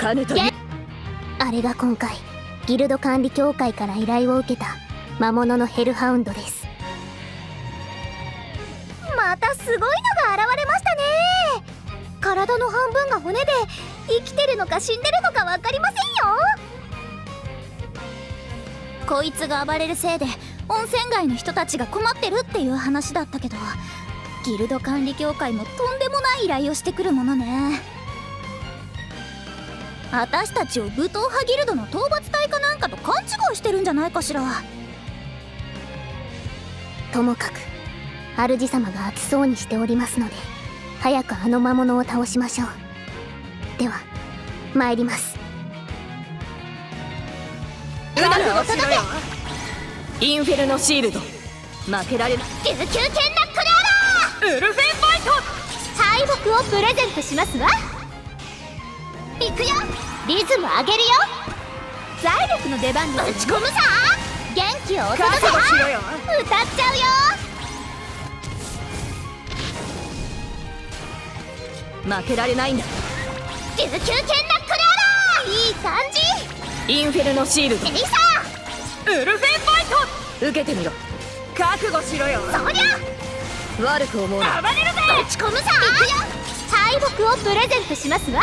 金とあれが今回ギルド管理協会から依頼を受けた魔物のヘルハウンドです。またすごいのが現れましたね。体の半分が骨で生きてるのか死んでるのか分かりませんよ。こいつが暴れるせいで温泉街の人たちが困ってるっていう話だったけどギルド管理協会もとんでもない依頼をしてくるものね。私たちを武闘派ギルドの討伐隊かなんかと勘違いしてるんじゃないかしら。ともかく主様が熱そうにしておりますので早くあの魔物を倒しましょう。では参ります。うなるを届けインフェルノシールド。負けられない。琉球剣ナックルアラウルフェンファイト！ー敗北をプレゼントしますわいくよ。リズム上げるよ。財力の出番ですぶち込むさ元気をお届け覚悟しろよ。歌っちゃうよ。負けられないんだ。琉球剣ナックルアラーいい感じ。インフェルノシールド。エリサウルフェンファイト。受けてみろ。覚悟しろよ。そりゃ。悪く思うな。暴れるぜ。ぶち込むさいくよ。敗北をプレゼントしますわ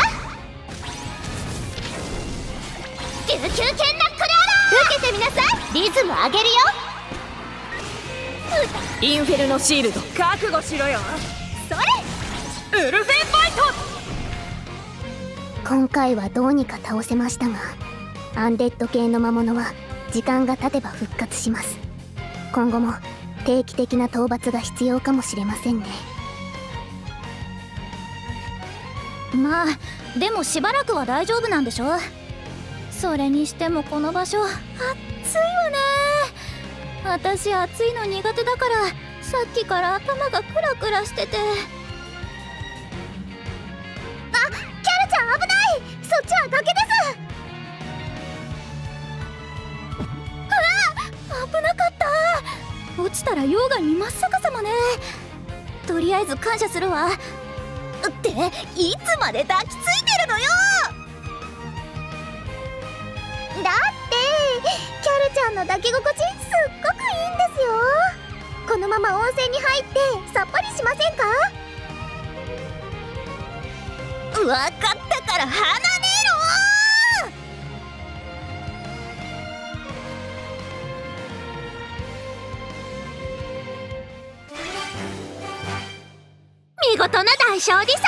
琉球剣ナックルアラー受けてみなさい。リズム上げるよ。インフェルノシールド覚悟しろよそれ。ウルフェンファイト。今回はどうにか倒せましたがアンデッド系の魔物は時間が経てば復活します。今後も定期的な討伐が必要かもしれませんね。まあでもしばらくは大丈夫なんでしょそれにしてもこの場所暑いわね。私暑いの苦手だからさっきから頭がクラクラしてて。あキャルちゃん危ない！そっちは崖です！うわ危なかった！落ちたら溶岩に真っ逆さまね。とりあえず感謝するわ。っていつまで抱きついだってキャルちゃんの抱き心地すっごくいいんですよ。このまま温泉に入ってさっぱりしませんか？分かったから離れろ！見事な大勝利さ！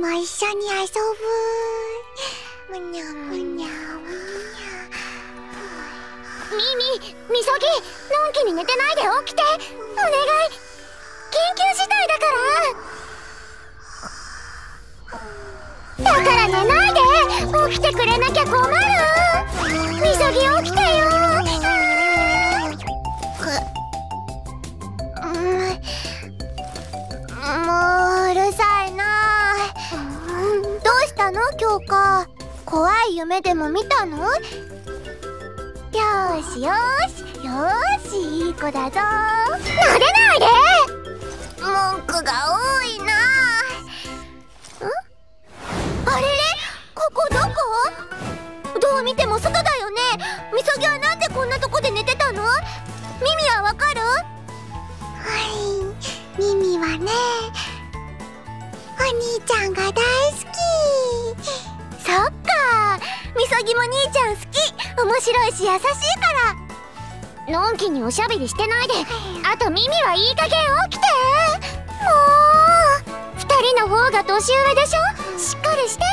も一緒に遊ぶむにゃむにゃむにゃミミみそぎのんきに寝てないで起きて。お願い。緊急事態だから。だから寝ないで。起きてくれなきゃ困る。みそぎ起きてよ。どうしたの今日か怖い夢でも見たの？よーしよーし。よーしいい子だぞ。なでないで。文句が多いな。あれれ？ここどこ？どう見ても外だよね。みそぎはなんでこんなとこで寝てたの？耳はわかる？はい耳はね。お兄ちゃんが大好き。みそぎも兄ちゃん好き。面白いし優しいから。のんきにおしゃべりしてないで。あと耳はいい加減起きて。もう二人の方が年上でしょ。しっかりしてよ。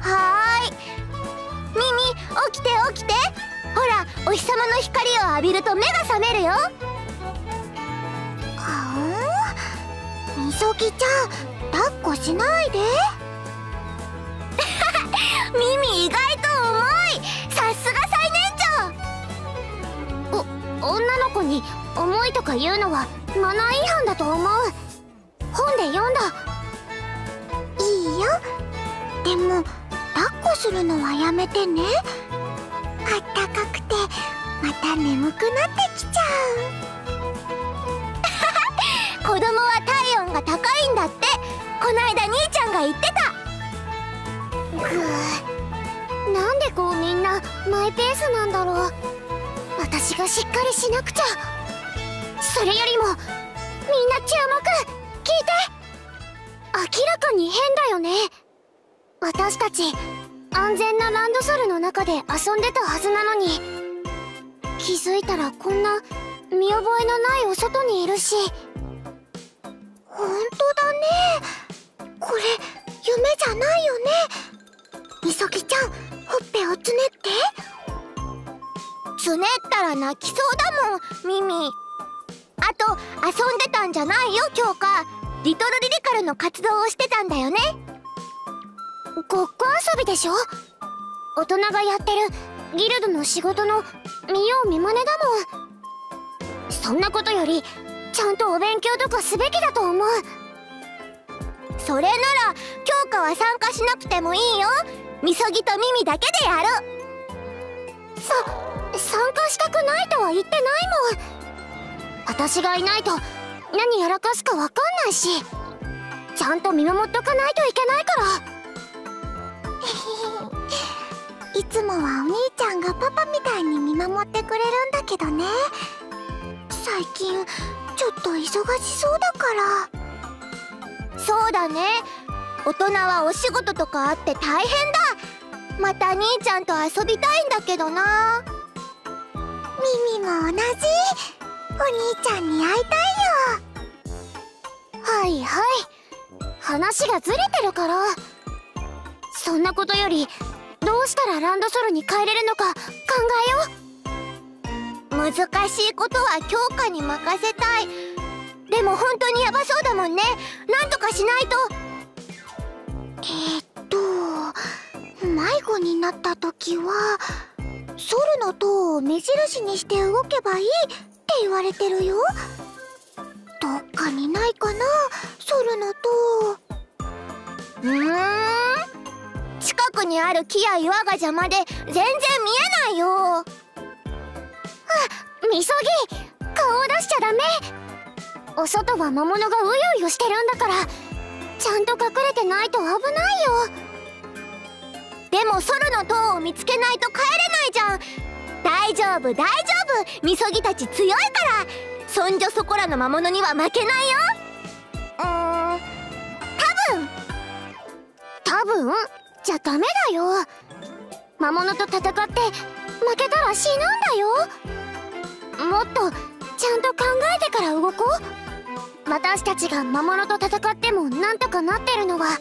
はーい。ミミ起きて起きて。ほらお日様の光を浴びると目が覚めるよ。そぎちゃん抱っこしないで。ミミ意外と重い。さすが最年長。お女の子に重いとか言うのはマナー違反だと思う。本で読んだ。いいよ。でも抱っこするのはやめてね。あったかくてまた眠くなってきちゃう。なんでこうみんなマイペースなんだろう。私がしっかりしなくちゃ。それよりもみんな注目。聞いて。明らかに変だよね。私たち安全なランドソルの中で遊んでたはずなのに。気づいたらこんな見覚えのないお外にいるし。本当だね。これ夢じゃないよね。みそぎちゃんほっぺをつねって。つねったら泣きそうだもんミミ。あと遊んでたんじゃないよ強化リトルリリカルの活動をしてたんだよね。ごっこ遊びでしょ？大人がやってるギルドの仕事の見よう見まねだもん。そんなことよりちゃんとお勉強とかすべきだと思う。それなら強化は参加しなくてもいいよ。みそぎと耳だけでやるさ参加したくないとは言ってないもん。私がいないと何やらかすかわかんないし。ちゃんと見守っとかないといけないから。いつもはお兄ちゃんがパパみたいに見守ってくれるんだけどね。最近ちょっと忙しそうだから。そうだね大人はお仕事とかあって大変だ。また兄ちゃんと遊びたいんだけどな。ミミも同じ。お兄ちゃんに会いたいよ。はいはい。話がずれてるから。そんなことよりどうしたらランドソルに帰れるのか考えよう。難しいことは強化に任せたい。でも本当にヤバそうだもんね。なんとかしないとえー、っと迷子になった時はソルの塔を目印にして動けばいいって言われてるよ。どっかにないかな？ソルの塔。うーん。近くにある木や岩が邪魔で全然見えないよ。あみそぎ。顔を出しちゃダメ。お外は魔物がうようよしてるんだから。ちゃんと隠れてないと危ないよ。でもソルの塔を見つけないと帰れないじゃん。大丈夫大丈夫。みそぎたち強いから。そんじょそこらの魔物には負けないよ。うーん。多分。多分？じゃダメだよ。魔物と戦って負けたら死ぬんだよ。もっとちゃんと考えてから動こう私たちが魔物と戦ってもなんとかなってるのは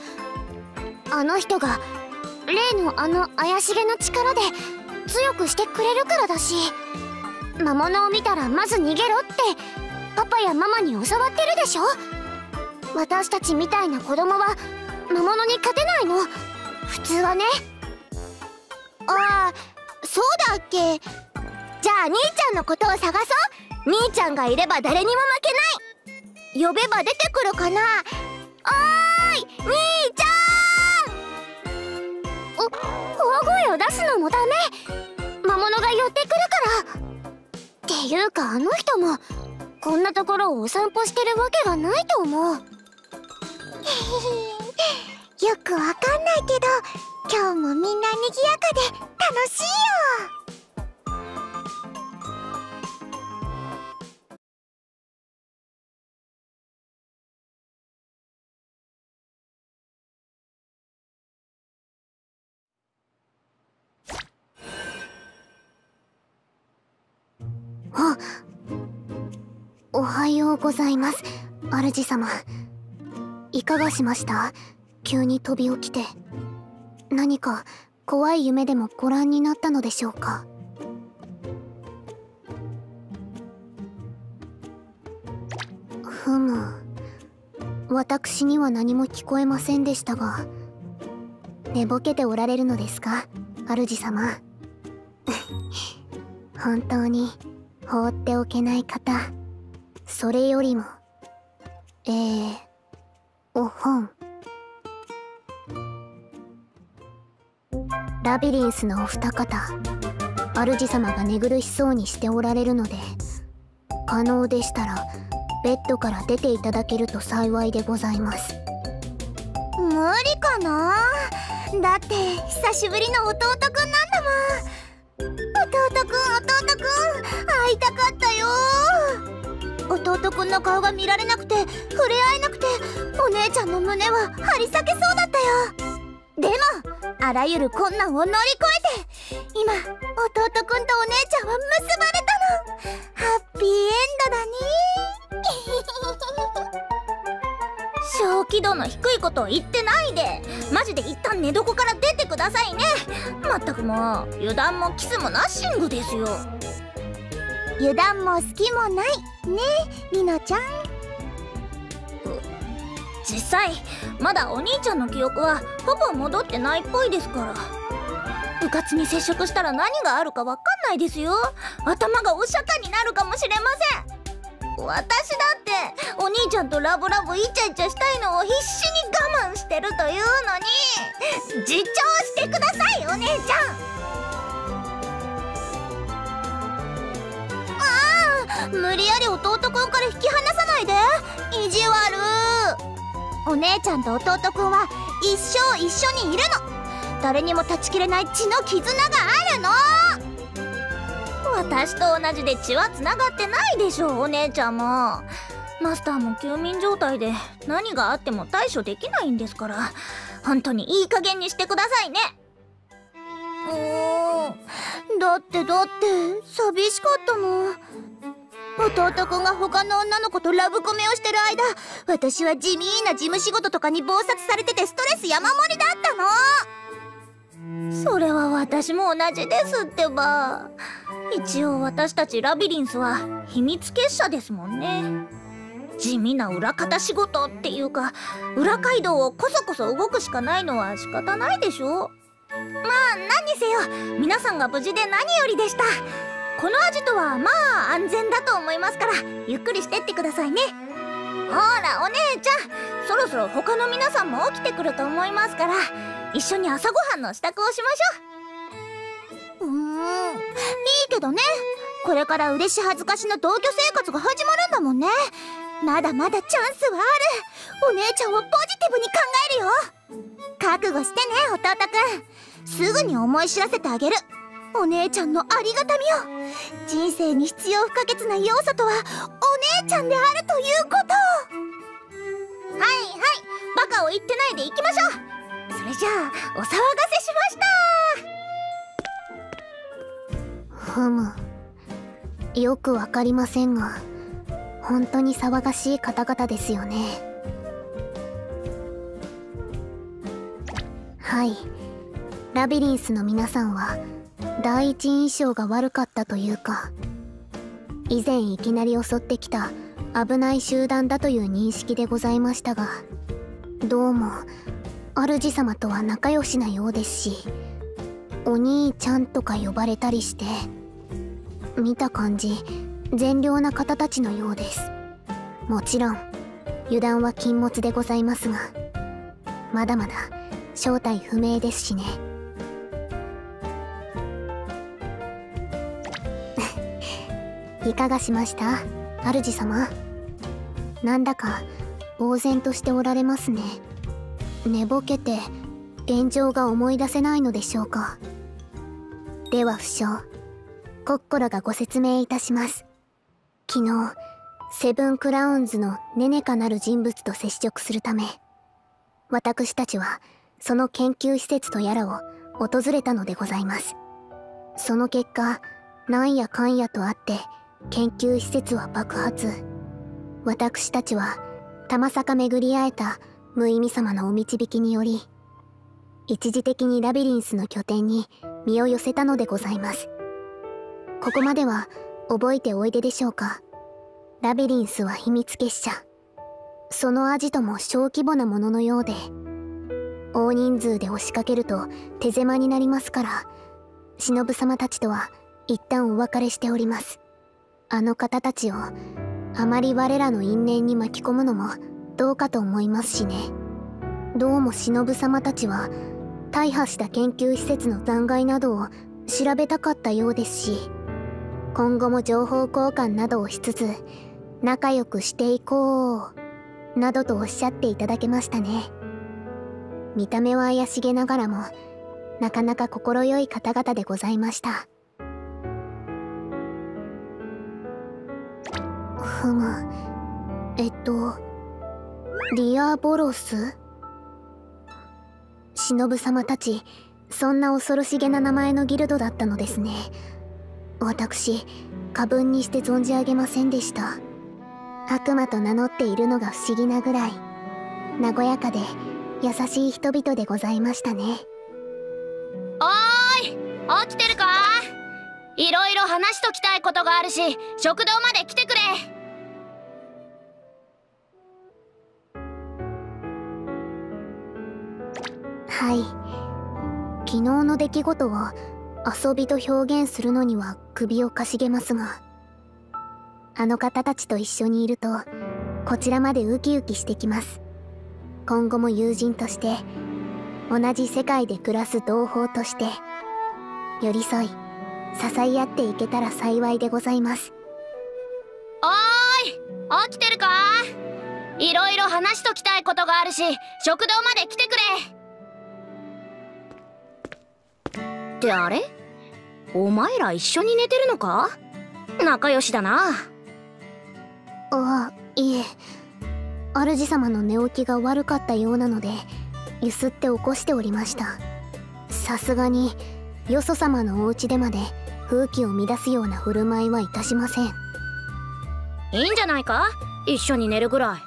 あの人が例のあの怪しげな力で強くしてくれるからだし魔物を見たらまず逃げろってパパやママに教わってるでしょ？私たちみたいな子供は魔物に勝てないの？普通はね。ああそうだっけ。じゃあ兄ちゃんのことを探そう。兄ちゃんがいれば誰にも負けない。呼べば出てくるかな？おーい兄ちゃん！お大声を出すのもダメ。魔物が寄ってくるから。っていうかあの人もこんなところをお散歩してるわけがないと思う。よくわかんないけど今日もみんな賑やかで楽しいよ。おはようございます。主様。いかがしました？急に飛び起きて。何か怖い夢でもご覧になったのでしょうか？ふむ。私には何も聞こえませんでしたが。寝ぼけておられるのですか？主様。本当に放っておけない方。それよりもえー、お本。ラビリンスのお二方主様が寝苦しそうにしておられるので可能でしたらベッドから出ていただけると幸いでございます。無理かな？だって久しぶりの弟くんなんだもん。弟くん弟くん会いたかったよ。弟くんの顔が見られなくて触れ合えなくてお姉ちゃんの胸は張り裂けそうだったよ。でもあらゆる困難を乗り越えて今弟くんとお姉ちゃんは結ばれたの。ハッピーエンドだね小気度の低いことを言ってないで。マジで一旦寝床から出てくださいね。まったくもう油断もキスもナッシングですよ。油断も好きもない。ねりのちゃん。実際まだお兄ちゃんの記憶はほぼ戻ってないっぽいですから。部活に接触したら何があるか分かんないですよ。頭がお釈迦になるかもしれません。私だってお兄ちゃんとラブラブイチャイチャしたいのを必死に我慢してるというのに。自重してくださいお姉ちゃん弟くんから引き離さないで。意地悪。お姉ちゃんと弟くんは一生一緒にいるの。誰にも断ち切れない血の絆があるの。私と同じで血はつながってないでしょお姉ちゃんも。マスターも休眠状態で何があっても対処できないんですから。本当にいい加減にしてくださいね。うん。だってだって寂しかったもん。弟くんが他の女の子とラブコメをしてる間私は地味な事務仕事とかに忙殺されててストレス山盛りだったの。それは私も同じですってば。一応私たちラビリンスは秘密結社ですもんね。地味な裏方仕事っていうか裏街道をこそこそ動くしかないのは仕方ないでしょ。まあ何にせよ皆さんが無事で何よりでした。このアジトはまあ安全だと思いますからゆっくりしてってくださいね。ほらお姉ちゃん。そろそろ他の皆さんも起きてくると思いますから一緒に朝ごはんの支度をしましょう。うーんいいけどね。これから嬉し恥ずかしの同居生活が始まるんだもんね。まだまだチャンスはある。お姉ちゃんはポジティブに考えるよ。覚悟してね弟くん。すぐに思い知らせてあげる。お姉ちゃんのありがたみを。人生に必要不可欠な要素とはお姉ちゃんであるということ。はいはい。バカを言ってないでいきましょう。それじゃあお騒がせしました。ふむ。よくわかりませんが本当に騒がしい方々ですよね。はい。ラビリンスの皆さんは第一印象が悪かったというか以前いきなり襲ってきた危ない集団だという認識でございましたがどうも主様とは仲良しなようですしお兄ちゃんとか呼ばれたりして見た感じ善良な方たちのようです。もちろん油断は禁物でございますがまだまだ正体不明ですしね。いかがしました？主様。なんだか呆然としておられますね。寝ぼけて現状が思い出せないのでしょうか。では不詳コッコラがご説明いたします。昨日セブンクラウンズのネネカなる人物と接触するため私たちはその研究施設とやらを訪れたのでございます。その結果なんやかんやとあって研究施設は爆発。私たちは玉坂巡り会えた無意味様のお導きにより一時的にラビリンスの拠点に身を寄せたのでございます。ここまでは覚えておいででしょうか。ラビリンスは秘密結社。そのアジトも小規模なもののようで大人数で押しかけると手狭になりますから忍様たちとは一旦お別れしております。あの方たちをあまり我らの因縁に巻き込むのもどうかと思いますしね。どうも忍様たちは大破した研究施設の残骸などを調べたかったようですし今後も情報交換などをしつつ仲良くしていこうなどとおっしゃっていただけましたね。見た目は怪しげながらもなかなか快い方々でございました。ふむえっとリアボロス？忍様たちそんな恐ろしげな名前のギルドだったのですね。私過分にして存じ上げませんでした。悪魔と名乗っているのが不思議なぐらい。和やかで優しい人々でございましたね。おーい起きてるか？いろいろ話しときたいことがあるし食堂まで来てくれ。昨日の出来事を遊びと表現するのには首をかしげますがあの方たちと一緒にいるとこちらまでウキウキしてきます。今後も友人として同じ世界で暮らす同胞として寄り添い支え合っていけたら幸いでございます。おーい起きてるか？いろいろ話しときたいことがあるし食堂まで来てくれ。ってあれ？お前ら一緒に寝てるのか？仲良しだな。あいえ。主様の寝起きが悪かったようなのでゆすって起こしておりました。さすがによそ様のお家でまで風紀を乱すような振る舞いはいたしません。いいんじゃないか？一緒に寝るぐら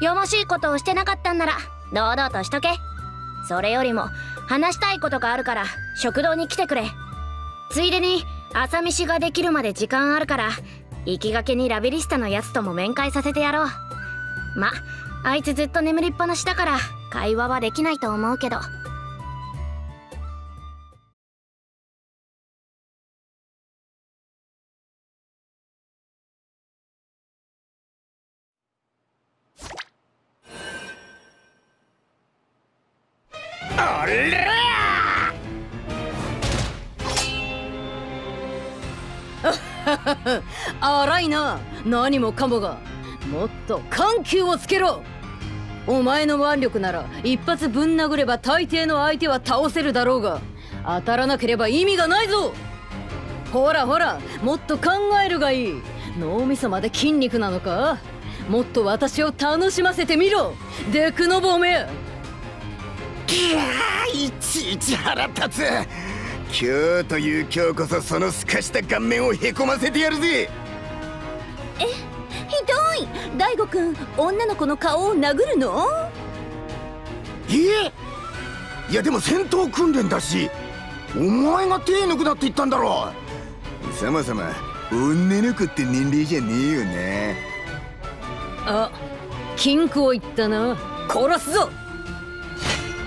い。やましいことをしてなかったんなら堂々としとけ。それよりも話したいことがあるから食堂に来てくれ。ついでに朝飯ができるまで時間あるから行きがけにラビリスタのやつとも面会させてやろう。まあいつずっと眠りっぱなしだから会話はできないと思うけど。荒いな。何もかもが。もっと緩急をつけろ。お前の腕力なら一発ぶん殴れば大抵の相手は倒せるだろうが。当たらなければ意味がないぞ。ほらほらもっと考えるがいい。脳みそまで筋肉なのか？もっと私を楽しませてみろ。デクノボめ。いやーいちいち腹立つ。今日という今日こそそのすかした顔面をへこませてやるぜ。ひどい。大悟くん女の子の顔を殴るの？え。いやでも戦闘訓練だしお前が手抜くなって言ったんだろ。さまさま女の子って年齢じゃねえよあ禁句を言ったな。殺すぞ。な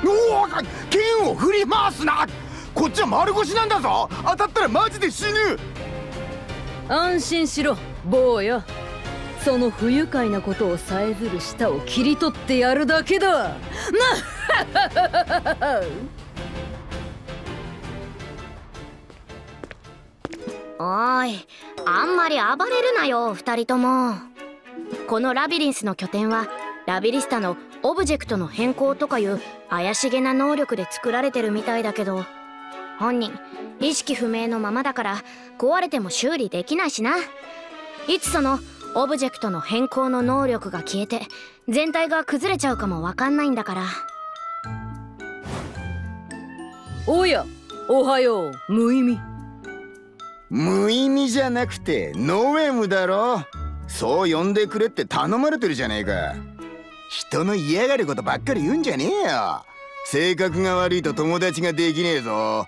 おお剣を振り回すな。こっちは丸腰なんだぞ。当たったらマジで死ぬ。安心しろ坊やその不愉快なことをさえずる舌を切り取ってやるだけだ。な おーいあんまり暴れるなよ二人とも。このラビリンスの拠点はラビリスタのオブジェクトの変更とかいう怪しげな能力で作られてるみたいだけど本人意識不明のままだから壊れても修理できないしな。いつそのオブジェクトの変更の能力が消えて全体が崩れちゃうかもわかんないんだから。おやおはよう無意味。無意味じゃなくてノーエムだろ。そう呼んでくれって頼まれてるじゃねえか人の嫌がることばっかり言うんじゃねえよ。性格が悪いと友達ができねえぞ。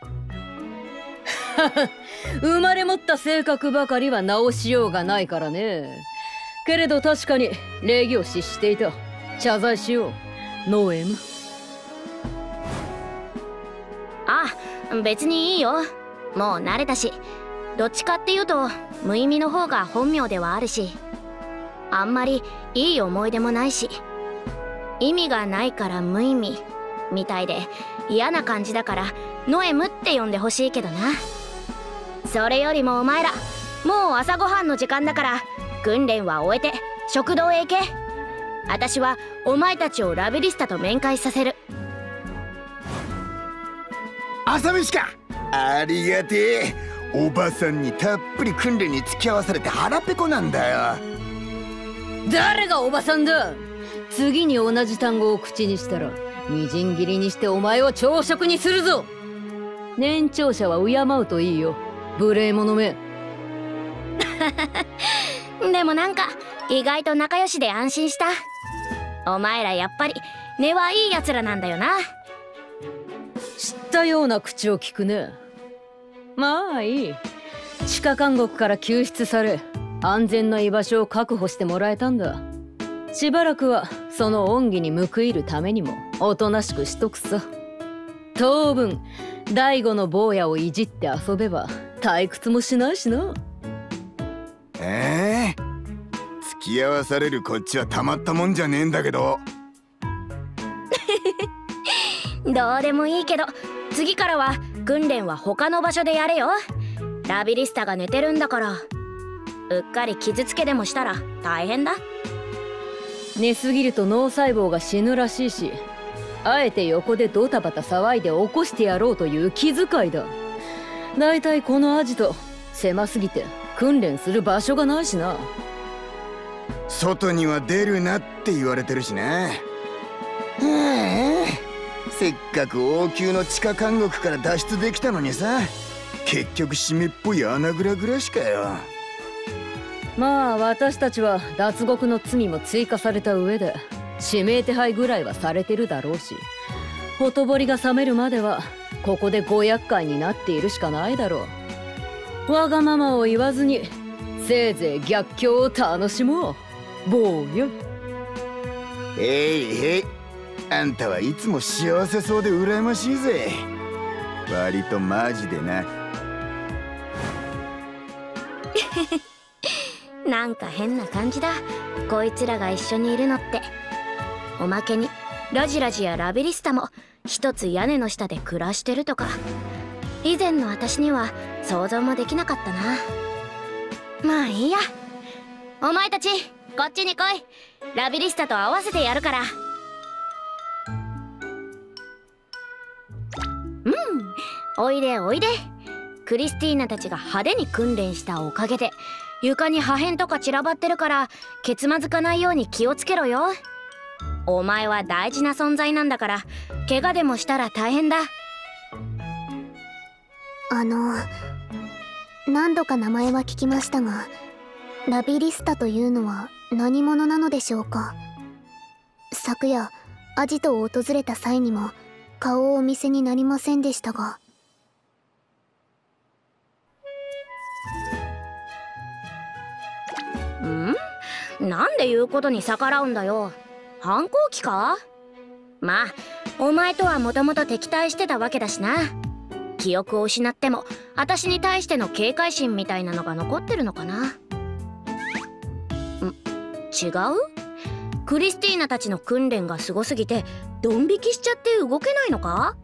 生まれ持った性格ばかりは直しようがないからね。けれど確かに礼儀を失していた。謝罪しよう。ノエム。あ別にいいよ。もう慣れたし。どっちかっていうと無意味の方が本名ではあるし。あんまりいい思い出もないし意味がないから無意味みたいで嫌な感じだからノエムって呼んでほしいけどな。それよりもお前らもう朝ごはんの時間だから訓練は終えて食堂へ行け。私はお前たちをラビリスタと面会させる。朝飯か。ありがてえ。おばさんにたっぷり訓練に付き合わされて腹ペコなんだよ。誰がおばさんだ？次に同じ単語を口にしたらみじん切りにしてお前を朝食にするぞ。年長者は敬うといいよ。無礼者め。でもなんか意外と仲良しで安心した。お前らやっぱり根はいいやつらなんだよな。知ったような口を聞くね。まあいい。地下監獄から救出され安全な居場所を確保してもらえたんだしばらくはその恩義に報いるためにもおとなしくしとくさ。当分大悟の坊やをいじって遊べば退屈もしないしな。ええ。付き合わされるこっちはたまったもんじゃねえんだけど。どうでもいいけど次からは訓練は他の場所でやれよ。ラビリスタが寝てるんだから。うっかり傷つけでもしたら大変だ寝すぎると脳細胞が死ぬらしいしあえて横でドタバタ騒いで起こしてやろうという気遣いだ。だいたいこのアジト狭すぎて訓練する場所がないしな。外には出るなって言われてるしなへえ。せっかく王宮の地下監獄から脱出できたのにさ。結局湿っぽい穴蔵ぐらしかよ。まあ私たちは脱獄の罪も追加された上で指名手配ぐらいはされてるだろうしほとぼりが冷めるまではここでご厄介になっているしかないだろう。わがままを言わずにせいぜい逆境を楽しもう。坊や。へいへい。あんたはいつも幸せそうで羨ましいぜ。割とマジでな なんか変な感じだ。こいつらが一緒にいるのって。おまけにラジラジやラビリスタも一つ屋根の下で暮らしてるとか。以前の私には想像もできなかったな。まあいいや。お前たちこっちに来い。ラビリスタと合わせてやるから。うん。おいでおいで。クリスティーナたちが派手に訓練したおかげで床に破片とか散らばってるからケツまずかないように気をつけろよ。お前は大事な存在なんだから怪我でもしたら大変だ。あの何度か名前は聞きましたがラビリスタというのは何者なのでしょうか？昨夜アジトを訪れた際にも顔をお見せになりませんでしたがん？なんで言うことに逆らうんだよ。反抗期か？まあお前とはもともと敵対してたわけだしな。記憶を失っても私に対しての警戒心みたいなのが残ってるのかな。違う？クリスティーナたちの訓練がすごすぎてドン引きしちゃって動けないのか？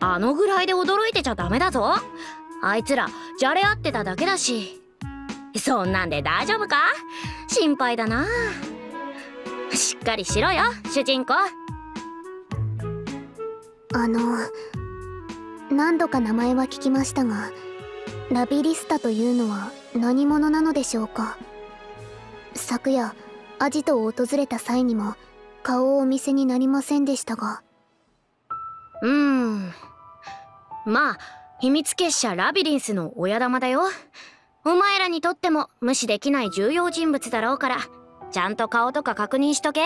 あのぐらいで驚いてちゃダメだぞ。あいつらじゃれ合ってただけだし。そんなんで大丈夫か？心配だな。しっかりしろよ主人公。あの何度か名前は聞きましたがラビリスタというのは何者なのでしょうか？昨夜アジトを訪れた際にも顔をお見せになりませんでしたが。うーん。まあ秘密結社ラビリンスの親玉だよお前らにとっても無視できない重要人物だろうからちゃんと顔とか確認しとけ。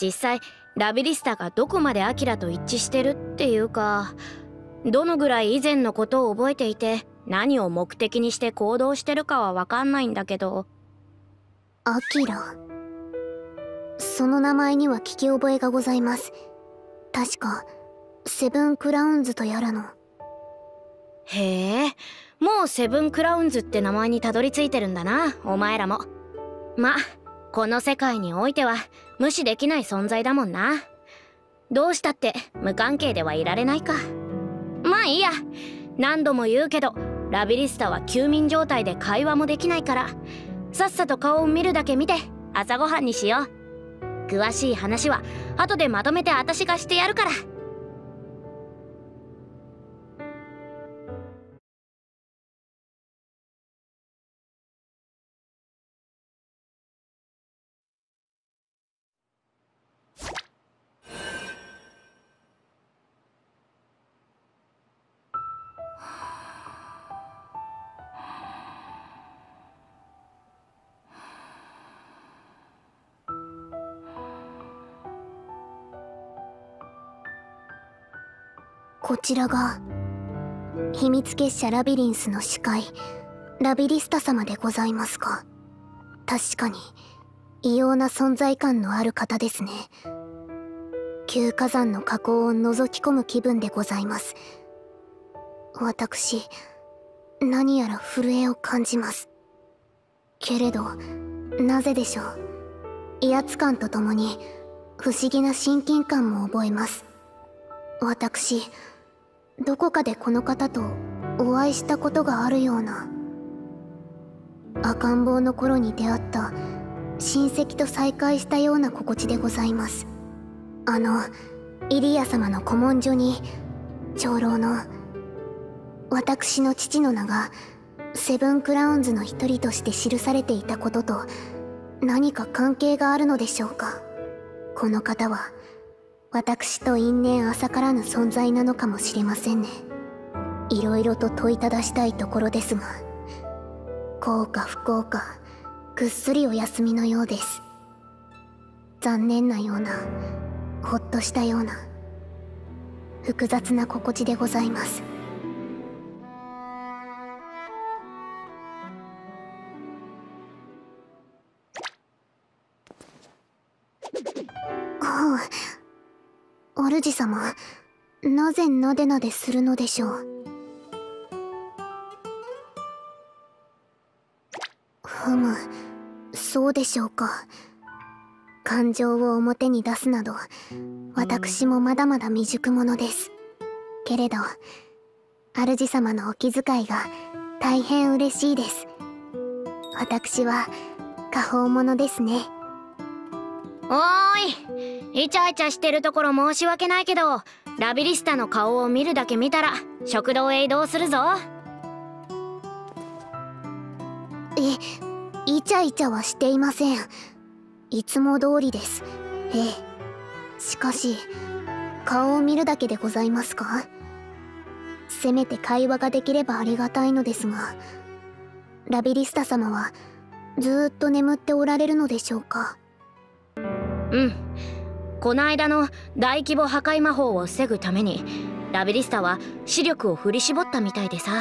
実際ラビリスタがどこまでアキラと一致してるっていうかどのぐらい以前のことを覚えていて何を目的にして行動してるかは分かんないんだけど。アキラ。その名前には聞き覚えがございます。確かセブンクラウンズとやらの。へえもうセブンクラウンズって名前にたどり着いてるんだなお前らも。まこの世界においては無視できない存在だもんな。どうしたって無関係ではいられないか。まあいいや。何度も言うけどラビリスタは休眠状態で会話もできないから。さっさと顔を見るだけ見て朝ごはんにしよう。詳しい話は後でまとめて私がしてやるから。こちらが秘密結社ラビリンスの司会ラビリスタ様でございますか。確かに異様な存在感のある方ですね。旧火山の火口を覗き込む気分でございます。私何やら震えを感じます。けれどなぜでしょう。威圧感とともに不思議な親近感も覚えます。私どこかでこの方とお会いしたことがあるような。赤ん坊の頃に出会った親戚と再会したような心地でございます。あのイリア様の古文書に長老の私の父の名がセブンクラウンズの一人として記されていたことと何か関係があるのでしょうか。この方は私と因縁浅からぬ存在なのかもしれませんね。いろいろと問いただしたいところですが幸か不幸かぐっすりお休みのようです。残念なようなほっとしたような複雑な心地でございます。はあ主様なぜなでなでするのでしょう？ふむそうでしょうか。感情を表に出すなど私もまだまだ未熟者です。けれど主様のお気遣いが大変嬉しいです。私は過宝者ですね。おーいイチャイチャしてるところ申し訳ないけどラビリスタの顔を見るだけ見たら食堂へ移動するぞ。えイチャイチャはしていません。いつも通りです。ええしかし顔を見るだけでございますか？せめて会話ができればありがたいのですがラビリスタ様はずーっと眠っておられるのでしょうか？うんこの間の大規模破壊魔法を防ぐためにラビリスタは視力を振り絞ったみたいでさ。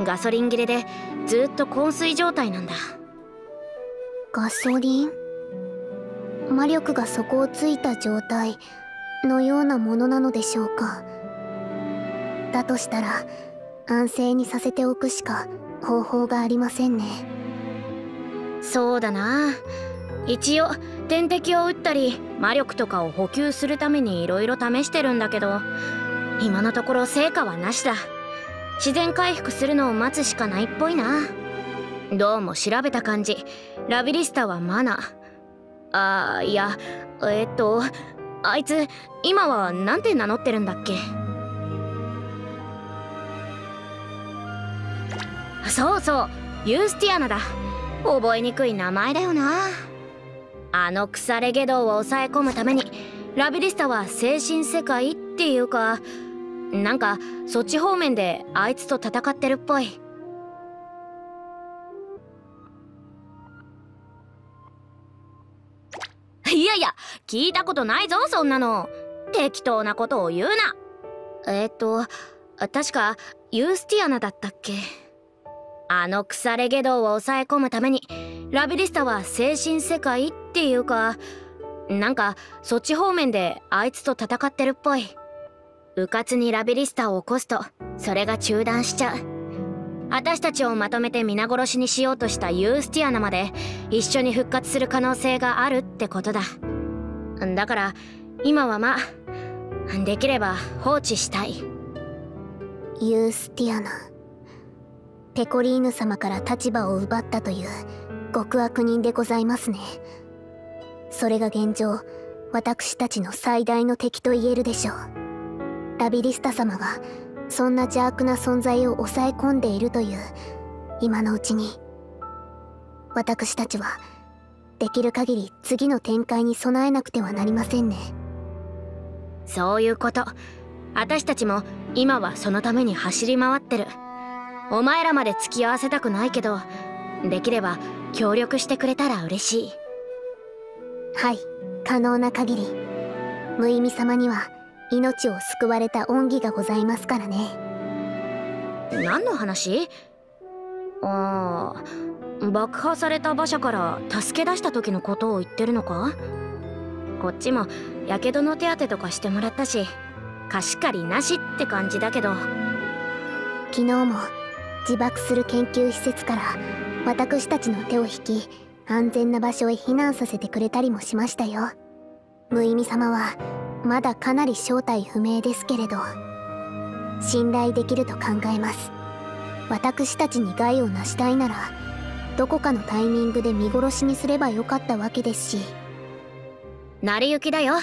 ガソリン切れでずっと昏睡状態なんだ。ガソリン？魔力が底をついた状態のようなものなのでしょうか。だとしたら安静にさせておくしか方法がありませんね。そうだな一応点滴を打ったり魔力とかを補給するために色々試してるんだけど今のところ成果はなしだ。自然回復するのを待つしかないっぽいな。どうも調べた感じ。ラビリスタはマナあーいやえっとあいつ今は何て名乗ってるんだっけ？そうそうユースティアナだ。覚えにくい名前だよな。あの腐れ外道を抑え込むためにラビリスタは精神世界っていうかなんかそっち方面であいつと戦ってるっぽい。いやいや聞いたことないぞそんなの。適当なことを言うな。えっ、と確かユースティアナだったっけ。あの腐れ下道を抑え込むためにラビリスタは精神世界っていうかなんかそっち方面であいつと戦ってるっぽい。迂闊にラビリスタを起こすとそれが中断しちゃう。私たちをまとめて皆殺しにしようとしたユースティアナまで一緒に復活する可能性があるってことだ。だから今はまあできれば放置したい。ユースティアナ。ペコリーヌ様から立場を奪ったという極悪人でございますね。それが現状私たちの最大の敵と言えるでしょう。ラビリスタ様がそんな邪悪な存在を抑え込んでいるという今のうちに私たちはできる限り次の展開に備えなくてはなりませんね。そういうこと。私たちも今はそのために走り回ってる。お前らまで付き合わせたくないけどできれば協力してくれたら嬉しい。はい可能な限り。無意味様には命を救われた恩義がございますからね。何の話？ああ爆破された馬車から助け出した時のことを言ってるのか？こっちもやけどの手当てとかしてもらったし貸し借りなしって感じだけど。昨日も自爆する研究施設から私たちの手を引き安全な場所へ避難させてくれたりもしましたよ。無意味様はまだかなり正体不明ですけれど信頼できると考えます。私たちに害を成したいならどこかのタイミングで見殺しにすればよかったわけですし。成り行きだよ。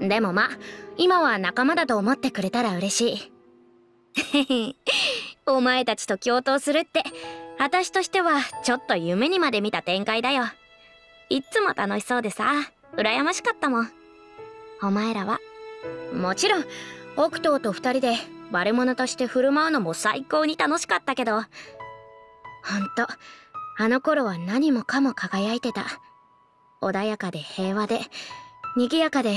でもま今は仲間だと思ってくれたら嬉しい。お前たちと共闘するって私としてはちょっと夢にまで見た展開だよ。いっつも楽しそうでさ羨ましかったもん。お前らは。もちろんオクトーと二人で悪者として振る舞うのも最高に楽しかったけど。ほんとあの頃は何もかも輝いてた。穏やかで平和で賑やかで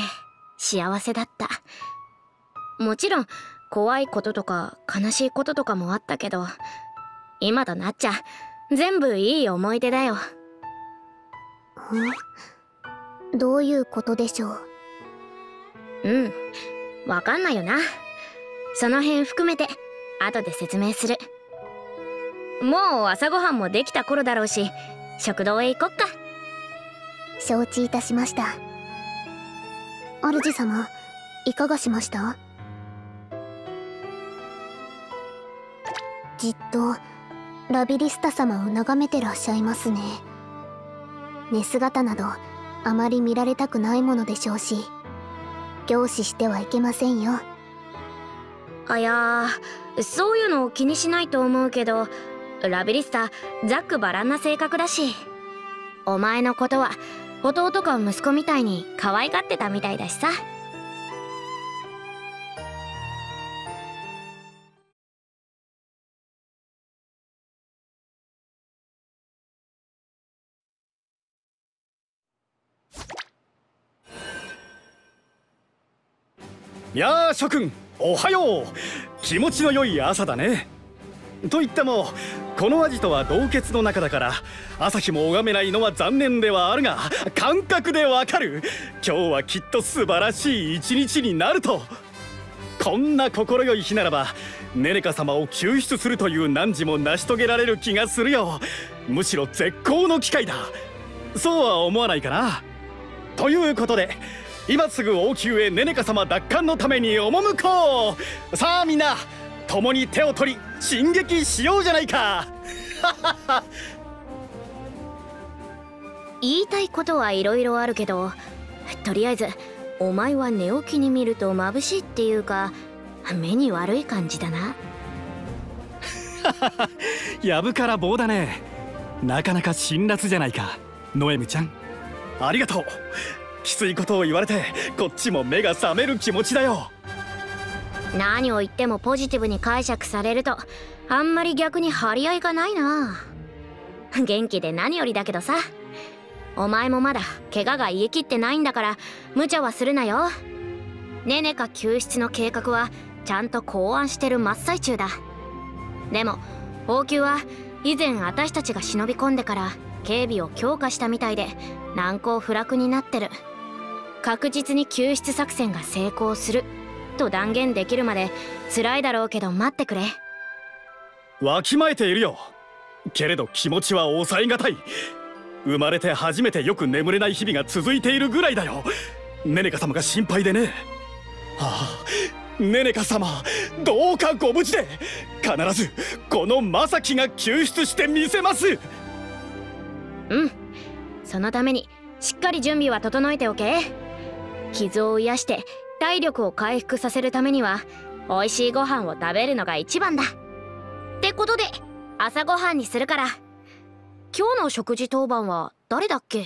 幸せだった。もちろん怖いこととか悲しいこととかもあったけど今となっちゃ全部いい思い出だよ。んどういうことでしょう？うん。わかんないよな。その辺含めて後で説明する。もう朝ごはんもできた頃だろうし食堂へ行こっか。承知いたしました。主様いかがしました？じっとラビリスタ様を眺めてらっしゃいますね。寝姿などあまり見られたくないものでしょうし凝視してはいけませんよ。あやそういうのを気にしないと思うけどラビリスタざっくばらんな性格だし。お前のことは弟か息子みたいに可愛がってたみたいだしさ。やあ諸君おはよう。気持ちの良い朝だね。と言ってもこのアジトは洞穴の中だから朝日も拝めないのは残念ではあるが感覚でわかる。今日はきっと素晴らしい一日になると。こんな快い日ならばネネカ様を救出するという汝も成し遂げられる気がするよ。むしろ絶好の機会だ。そうは思わないかな。ということで今すぐ王宮へネネカ様奪還のために赴こうさあみんな共に手を取り進撃しようじゃないか。言いたいことはいろいろあるけどとりあえずお前は寝起きに見ると眩しいっていうか目に悪い感じだな。やぶから棒だね。なかなか辛辣じゃないか。ノエムちゃんありがとうきついことを言われてこっちも目が覚める気持ちだよ。何を言ってもポジティブに解釈されるとあんまり逆に張り合いがないな。元気で何よりだけどさ。お前もまだ怪我が癒えきってないんだから無茶はするなよ。ネネカ救出の計画はちゃんと考案してる真っ最中だ。でも王宮は以前私たちが忍び込んでから警備を強化したみたいで難攻不落になってる。確実に救出作戦が成功する。と断言できるまで辛いだろうけど待ってくれ。わきまえているよ。けれど気持ちは抑えがたい。生まれて初めてよく眠れない日々が続いているぐらいだよ。ネネカ様が心配でね。ああネネカ様どうかご無事で必ずこのマサキが救出してみせます。うん。そのためにしっかり準備は整えておけ傷を癒して体力を回復させるためには美味しいご飯を食べるのが一番だ。ってことで朝ごはんにするから。今日の食事当番は誰だっけ？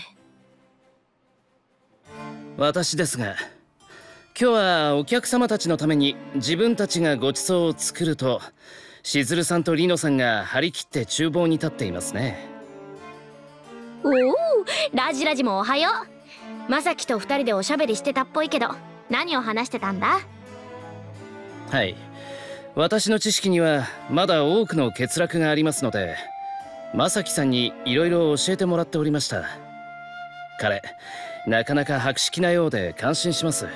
私ですが今日はお客様たちのために自分たちがご馳走を作るとしずるさんとリノさんが張り切って厨房に立っていますね。おおラジラジもおはようまさきと二人でおしゃべりしてたっぽいけど何を話してたんだ？はい。私の知識にはまだ多くの欠落がありますのでまさきさんにいろいろ教えてもらっておりました。彼なかなか博識なようで感心します。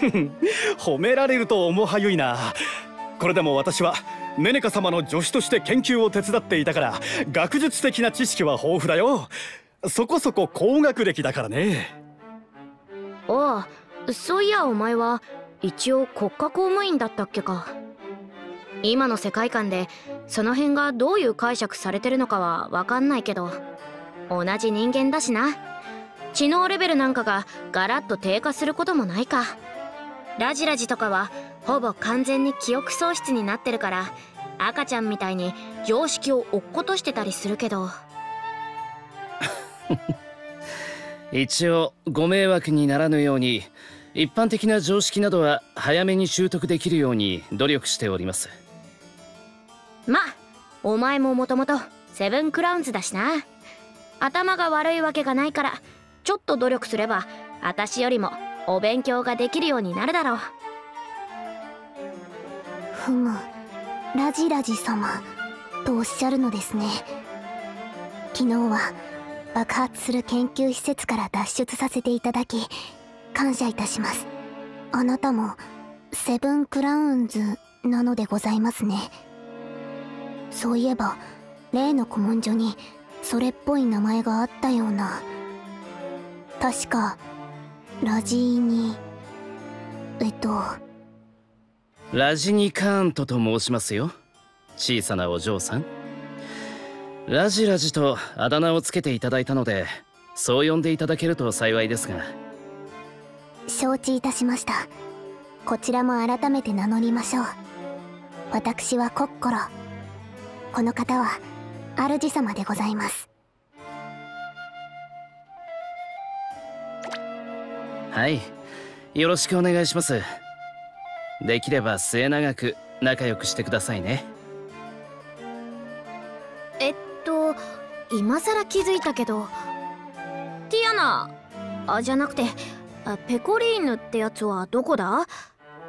褒められると思はゆいな。これでも私はネネカ様の助手として研究を手伝っていたから学術的な知識は豊富だよそこそこ高学歴だからね。おうそういやお前は一応国家公務員だったっけか。今の世界観でその辺がどういう解釈されてるのかは分かんないけど同じ人間だしな。知能レベルなんかがガラッと低下することもないか。ラジラジとかはほぼ完全に記憶喪失になってるから赤ちゃんみたいに常識を落っことしてたりするけど。一応ご迷惑にならぬように一般的な常識などは早めに習得できるように努力しております。まあお前ももともとセブンクラウンズだしな。頭が悪いわけがないからちょっと努力すれば私よりもお勉強ができるようになるだろう。ふむラジラジ様とおっしゃるのですね。昨日は爆発する研究施設から脱出させていただき感謝いたします。あなたもセブンクラウンズなのでございますね。そういえば例の古文書にそれっぽい名前があったような。確かラジーニえっとラジニカーントと申しますよ。小さなお嬢さん。ラジラジとあだ名をつけていただいたのでそう呼んでいただけると幸いですが。承知いたしました。こちらも改めて名乗りましょう。私はコッコロ。この方は主様でございます。はい。よろしくお願いします。できれば末永く仲良くしてくださいね今さら気づいたけど。ティアナあじゃなくてペコリーヌってやつはどこだ？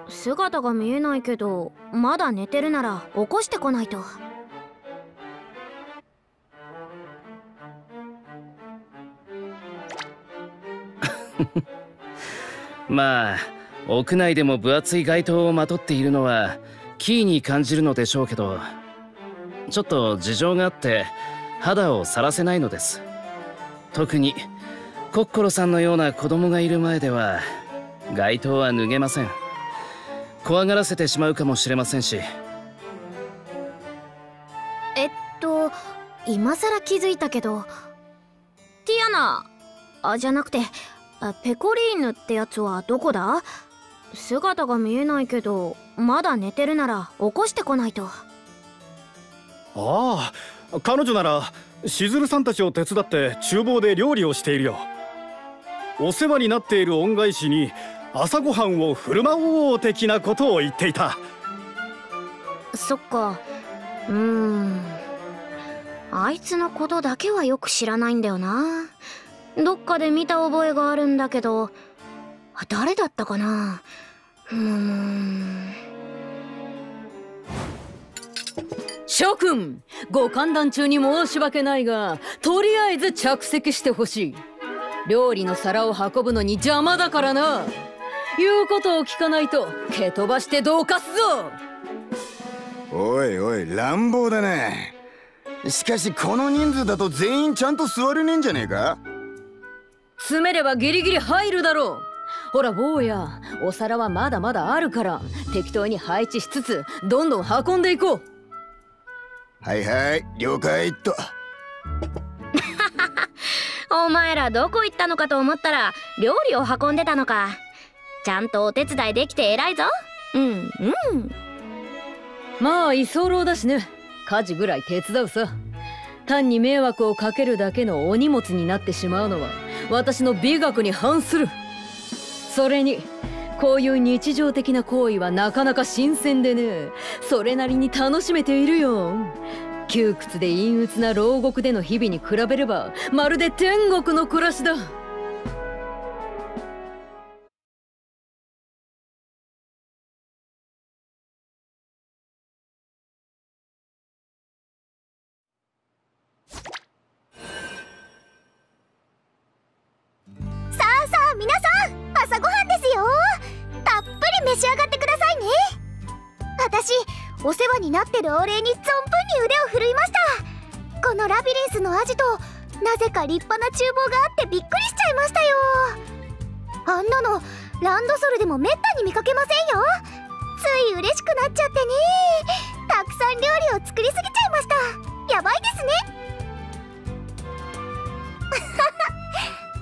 姿が見えないけどまだ寝てるなら起こしてこないと。まあ屋内でも分厚い街灯をまとっているのはキーに感じるのでしょうけどちょっと事情があって肌を晒せないのです。特にコッコロさんのような子供がいる前では街灯は脱げません。怖がらせてしまうかもしれませんし。えっと今さら気づいたけどティアナあじゃなくてあペコリーヌってやつはどこだ？姿が見えないけどまだ寝てるなら起こしてこないと。ああ彼女ならしずるさんたちを手伝って厨房で料理をしているよ。お世話になっている恩返しに朝ごはんを振る舞おう的なことを言っていた。そっか。うーん。あいつのことだけはよく知らないんだよな。どっかで見た覚えがあるんだけど誰だったかな。うーん。諸君ご歓談中に申し訳ないがとりあえず着席してほしい。料理の皿を運ぶのに邪魔だからな。言うことを聞かないと蹴飛ばしてどうかすぞ。おいおい乱暴だなしかしこの人数だと全員ちゃんと座れねえんじゃねえか？詰めればギリギリ入るだろう。ほら坊やお皿はまだまだあるから適当に配置しつつどんどん運んでいこうはいはい了解っと。お前らどこ行ったのかと思ったら料理を運んでたのか。ちゃんとお手伝いできて偉いぞ。うんうん。まあ居候だしね。家事ぐらい手伝うさ。単に迷惑をかけるだけのお荷物になってしまうのは私の美学に反する。それにこういう日常的な行為はなかなか新鮮でね。それなりに楽しめているよ。窮屈で陰鬱な牢獄での日々に比べればまるで天国の暮らしだ。になってるお礼に存分に腕を振るいました。このラビリンスのアジとなぜか立派な厨房があってびっくりしちゃいましたよ。あんなのランドソルでもめったに見かけませんよ。つい嬉しくなっちゃってね。たくさん料理を作りすぎちゃいました。やばいですね。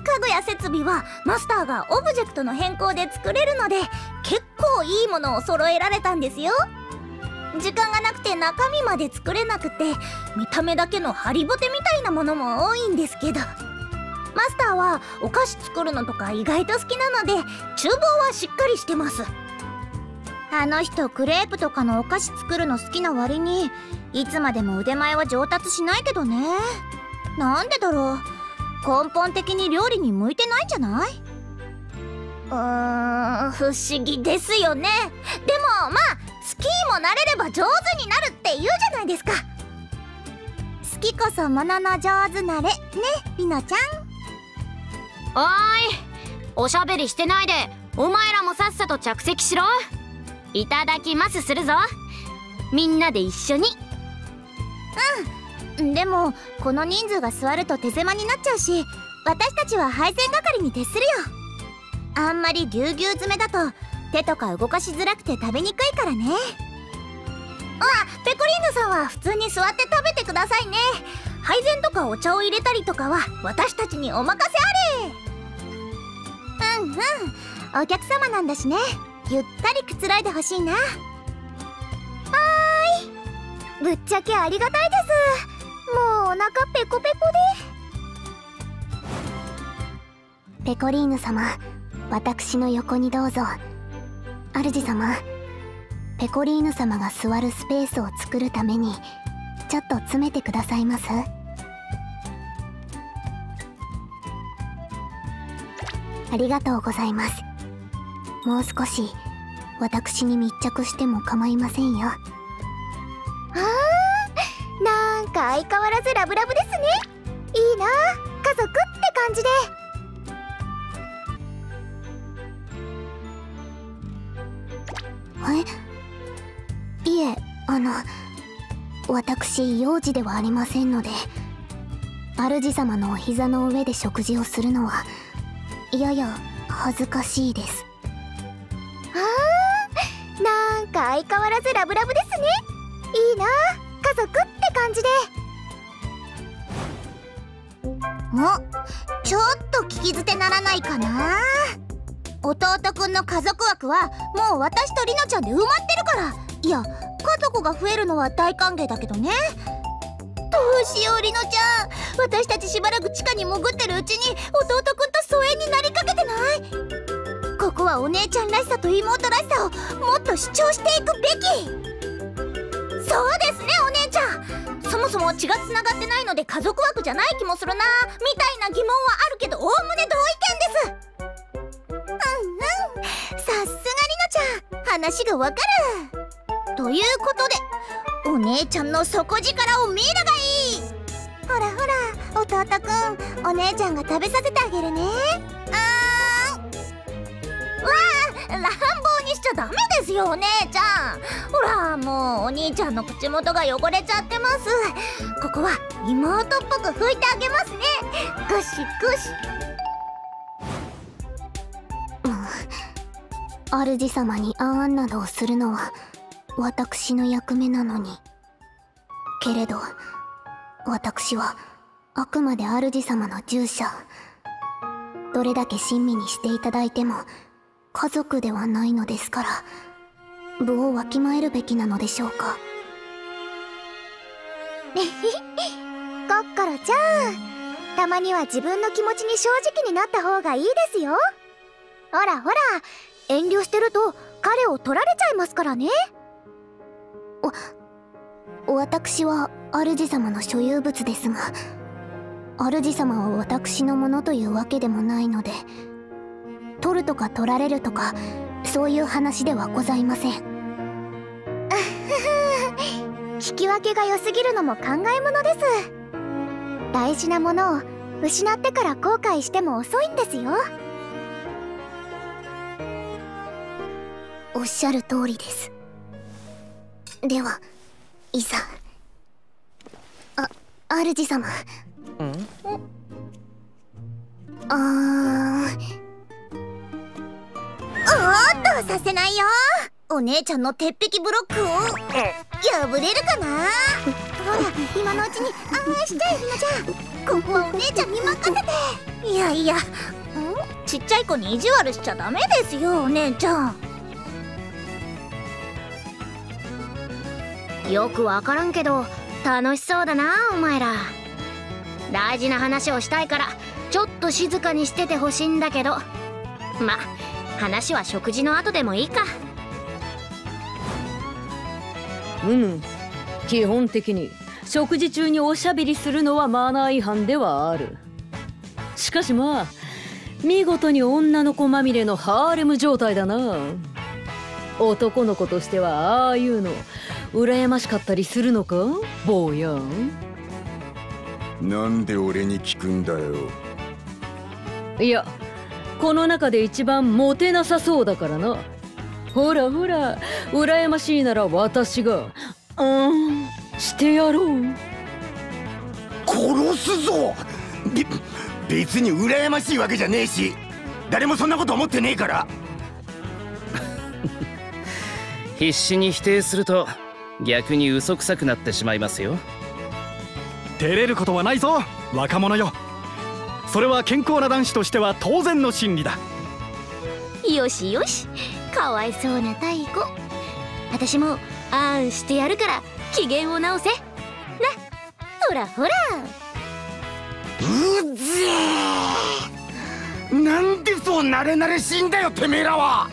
家具や設備はマスターがオブジェクトの変更で作れるので結構いいものを揃えられたんですよ。時間がなくて中身まで作れなくて見た目だけのハリボテみたいなものも多いんですけど。マスターはお菓子作るのとか意外と好きなので厨房はしっかりしてます。あの人クレープとかのお菓子作るの好きな割にいつまでも腕前は上達しないけどね。なんでだろう。根本的に料理に向いてないんじゃない？うーん不思議ですよね。でもまあスキーも慣れれば上手になるって言うじゃないですか。好きこそものの上手なれ。ねりのちゃん。おーい。おしゃべりしてないで。お前らもさっさと着席しろ。いただきますするぞ。みんなで一緒に。でもこの人数が座ると手狭になっちゃうし私たちは配膳係に徹するよ。あんまりぎゅうぎゅう詰めだと手とか動かしづらくて食べにくいからね。まあペコリーヌさんは普通に座って食べてくださいね。配膳とかお茶を入れたりとかは私たちにお任せあれ。うんうん。お客様なんだしね。ゆったりくつろいでほしいな。はーい。ぶっちゃけありがたいです。もうお腹ペコペコで。ペコリーヌ様私の横にどうぞ。主様ペコリーヌ様が座るスペースを作るためにちょっと詰めてくださいます？ありがとうございます。もう少し私に密着しても構いませんよ。あーなんか相変わらずラブラブですね。いいな家族って感じで。え？いえあの私幼児ではありませんので主様のお膝の上で食事をするのはやや恥ずかしいです。あーなんか相変わらずラブラブですね。いいな家族って感じで。おちょっと聞き捨てならないかな。弟くんの家族枠はもう私とりのちゃんで埋まってるからいや家族が増えるのは大歓迎だけどね。どうしようりのちゃん。私たちしばらく地下に潜ってるうちに弟くんと疎遠になりかけてない。ここはお姉ちゃんらしさと妹らしさをもっと主張していくべき。そうですねお姉ちゃん。そもそも血がつながってないので家族枠じゃない気もするなみたいな疑問はあるけどおおむね同意見です。うんうん。さすがりのちゃん。話がわかる。ということでお姉ちゃんの底力を見るがいい。ほらほら弟くんお姉ちゃんが食べさせてあげるね。あーん。わあ乱暴にしちゃダメですよお姉ちゃん。ほらもうお兄ちゃんの口元が汚れちゃってます。ここは妹っぽく拭いてあげますね。ゴシゴシ主様にあーんなどをするのは私の役目なのに。けれど私はあくまで主様の従者。どれだけ親身にしていただいても家族ではないのですから部をわきまえるべきなのでしょうか。コッコロちゃんたまには自分の気持ちに正直になった方がいいですよ。ほらほら遠慮してると彼を取られちゃいますからね。私は主様の所有物ですが主様は私のものというわけでもないので取るとか取られるとかそういう話ではございません。聞き分けが良すぎるのも考えものです。大事なものを失ってから後悔しても遅いんですよ。おっしゃる通りですではいざ。あ主様。あー。おーっとさせないよ。お姉ちゃんの鉄壁ブロックを。破れるかな。ほら今のうちに。ああしちゃえひなちゃん。ここはお姉ちゃんに任せて。いやいや。ん？ちっちゃい子に意地悪しちゃダメですよお姉ちゃんよくわからんけど楽しそうだなお前ら。大事な話をしたいからちょっと静かにしててほしいんだけど。ま話は食事の後でもいいか。うむ。基本的に食事中におしゃべりするのはマナー違反ではある。しかしまあ見事に女の子まみれのハーレム状態だな。男の子としてはああいうの。羨ましかったりするのか？坊やん。なんで俺に聞くんだよ。いやこの中で一番モテなさそうだからな。ほらほら羨ましいなら私が。うんしてやろう。殺すぞ！べ別に羨ましいわけじゃねえし誰もそんなこと思ってねえから。必死に否定すると逆に嘘くさくなってしまいますよ。照れることはないぞ若者よ。それは健康な男子としては当然の心理だ。よしよしかわいそうな太鼓。私もあんしてやるから機嫌を直せ。なほらほら。うぜえなんでそう慣れ慣れしいんだよてめえらは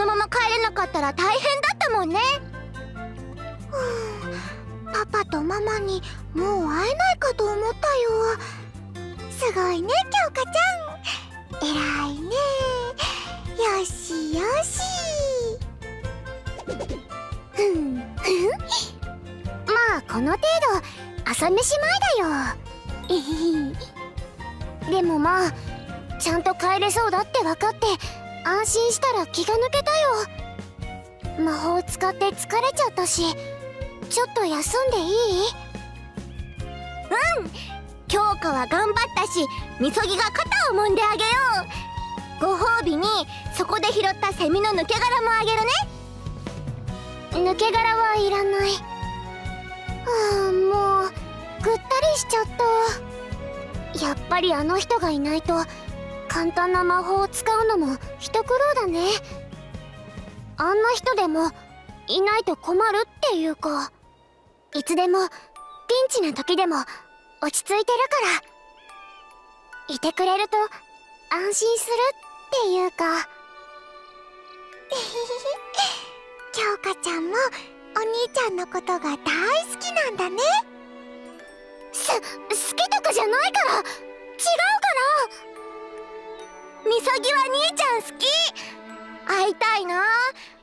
のまま帰れなかったら大変だったもんね。パパとママにもう会えないかと思ったよ。すごいね京香ちゃん。偉いね。よしよし。ふんふん。まあこの程度朝飯前だよ。えへへでもまあちゃんと帰れそうだって分かって安心したら気が抜けたよ。魔法使って疲れちゃったしちょっと休んでいい？うん。京香は頑張ったしみそぎが肩を揉んであげよう。ご褒美にそこで拾ったセミの抜け殻もあげるね。抜け殻はいらない。はあもうぐったりしちゃった。やっぱりあの人がいないと簡単な魔法を使うのも一苦労だね。あんな人でもいないと困るっていうか。いつでもピンチな時でも落ち着いてるから。いてくれると安心するっていうか。京香ちゃんもお兄ちゃんのことが大好きなんだね。す好きとかじゃないから。違うから。みそぎは兄ちゃん好き。会いたいな。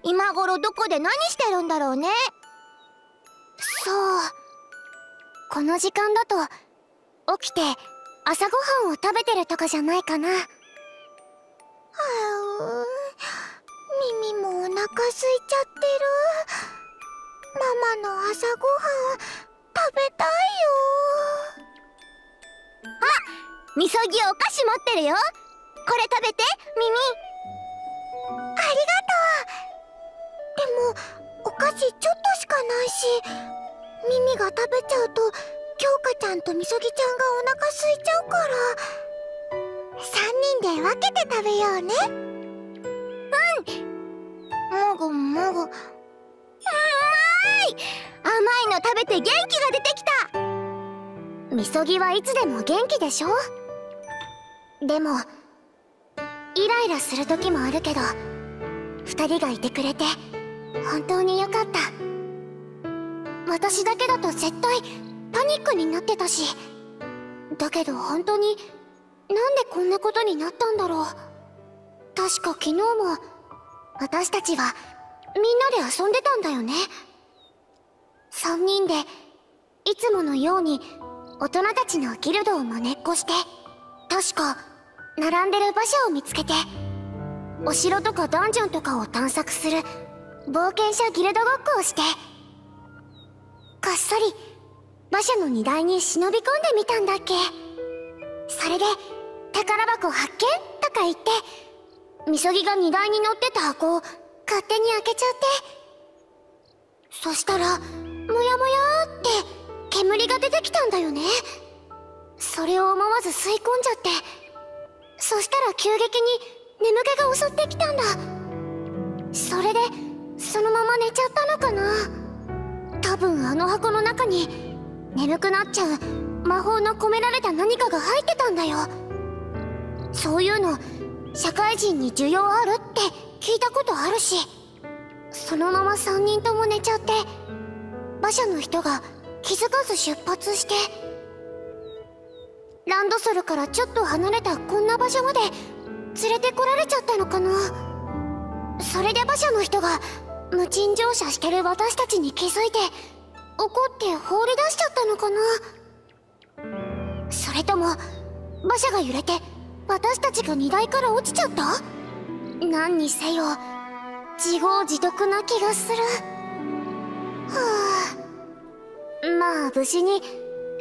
今頃どこで何してるんだろうね。そう。この時間だと起きて朝ごはんを食べてるとかじゃないかな。はう耳もお腹空いちゃってる。ママの朝ごはん食べたいよ。あみそぎお菓子持ってるよ。これ食べて耳。ありがとう。でもお菓子ちょっとしかないし耳が食べちゃうと京香ちゃんとみそぎちゃんがお腹空いちゃうから。3人で分けて食べようね。うん。もぐもぐ。うまい甘いの食べて元気が出てきた。みそぎはいつでも元気でしょ？でもイライラする時もあるけど2人がいてくれて本当によかった。私だけだと絶対パニックになってたしだけど本当になんでこんなことになったんだろう。確か昨日も私たちはみんなで遊んでたんだよね。3人でいつものように大人たちのギルドをまねっこして確か並んでる馬車を見つけてお城とかダンジョンとかを探索する冒険者ギルドごっこをしてこっそり馬車の荷台に忍び込んでみたんだっけ。それで宝箱発見とか言ってみそぎが荷台に乗ってた箱を勝手に開けちゃって。そしたらもやもやって煙が出てきたんだよね。それを思わず吸い込んじゃって。そしたら急激に眠気が襲ってきたんだ。それでそのまま寝ちゃったのかな。多分あの箱の中に眠くなっちゃう魔法の込められた何かが入ってたんだよ。そういうの社会人に需要あるって聞いたことあるし。そのまま3人とも寝ちゃって馬車の人が気づかず出発してランドソルからちょっと離れたこんな場所まで連れてこられちゃったのかな？それで馬車の人が無賃乗車してる私たちに気づいて怒って放り出しちゃったのかな？それとも馬車が揺れて私たちが荷台から落ちちゃった？何にせよ自業自得な気がする。はあ。まあ無事に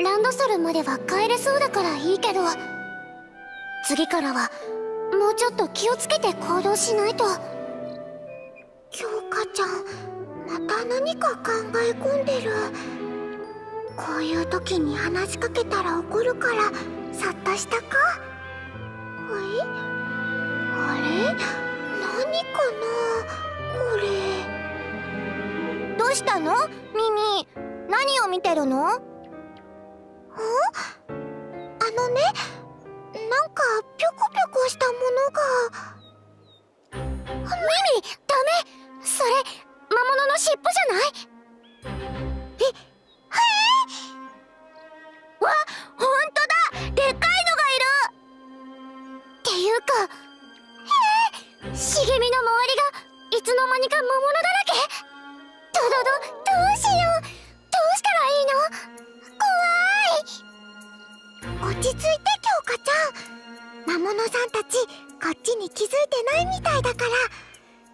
ランドソルまでは帰れそうだからいいけど次からはもうちょっと気をつけて行動しないと。京香ちゃんまた何か考え込んでる。こういう時に話しかけたら怒るからさっとしたか？はい？あれ？何かな？これ。どうしたの？ミミ。何を見てるの？あのねなんかぴょこぴょこしたものが。ミミダメ。それ魔物の尻尾じゃない？えへえ。わほんとだ。でっかいのがいる。っていうかへえ。茂みの周りがいつの間にか魔物だらけ。どどどどうしよう。どうしたらいいの？落ち着いて京香ちゃん。魔物さんたちこっちに気づいてないみたいだから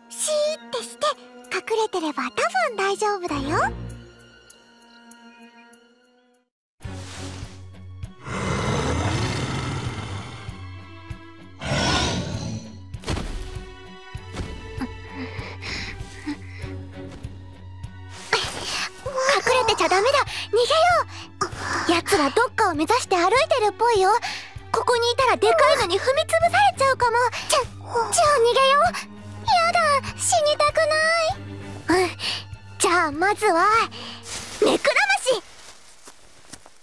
シーってして隠れてれば多分大丈夫だよ。ゃダメだ。逃げよう。奴らどっかを目指して歩いてるっぽいよ。ここにいたらでかいのに踏みつぶされちゃうかも。じゃじゃあ逃げよう。やだ死にたくない。うん。じゃあまずは目くらまし。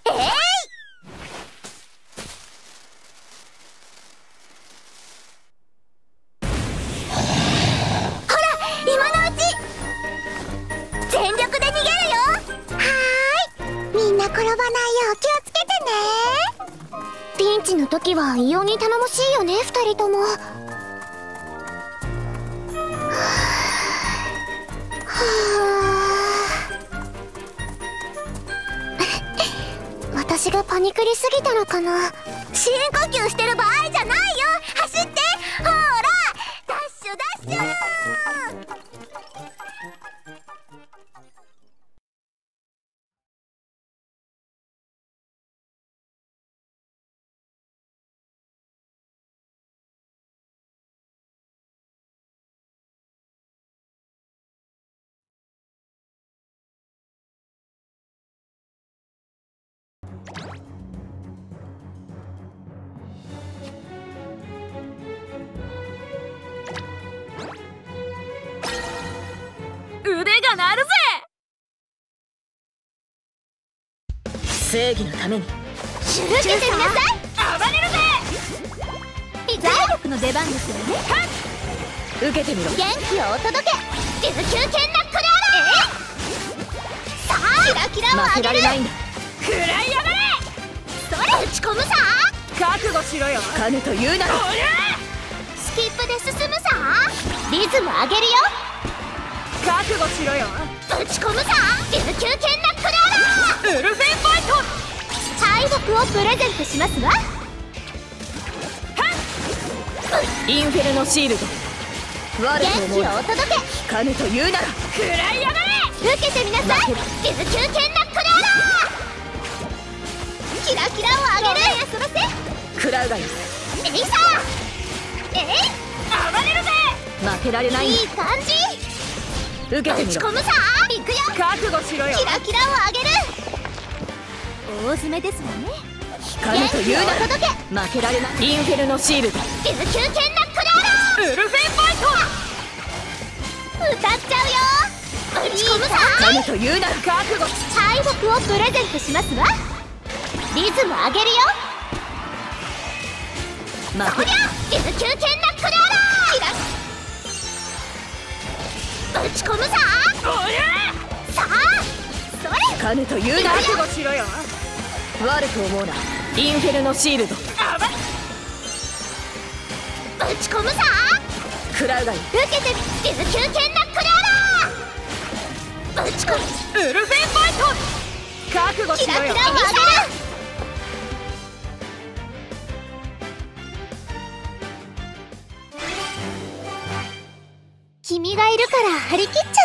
えい、ほ異様に頼もしいよね二人とも。はあ 私がパニクりすぎたのかな。深呼吸してる場合正義のために。シュルシュルさん暴れるぜ。財力の出番ですよね。受けてみろ。元気をお届け。琉球剣ナックルアローさあキラキラを上げる。れないんだ。食らいやがれ。それ打ち込むさ。覚悟しろよ。金と言うなら。スキップで進むさ。リズム上げるよ。覚悟しろよ。ぶち込むさ。琉球剣ナックルアロウルフェンをプレゼントしますわ。インフェルノシールド。我元気をお届け。金と言うなら。食らいやがれ受けてみなさい。剣ナックルキラキラを上げる。やそらせ。食らうがいい。えいさえい。暴れるぜ。負けられないいい感じ。受けてみろ。打ち込むさ。行くよ。覚悟しろよ。キラキラを上げる大詰めですわね。金と言うな負けられないインフェルノシールド。琉球剣ナックルアロウルフェンファイー歌っちゃうよ。打ち込むさト金と言うなら覚悟。敗北をプレゼントしますわ。リズム上げるよ。負け。こりゃ。琉球剣ナックルアロー打ち込むささあそれ。金と言うなら覚悟しろよ悪く思うな。インフェルノシールド。ぶち込むさ。受けてみなクラぶち込むウルフェンバイト。覚悟しろよ。キラキラ君がいるから張り切っちゃ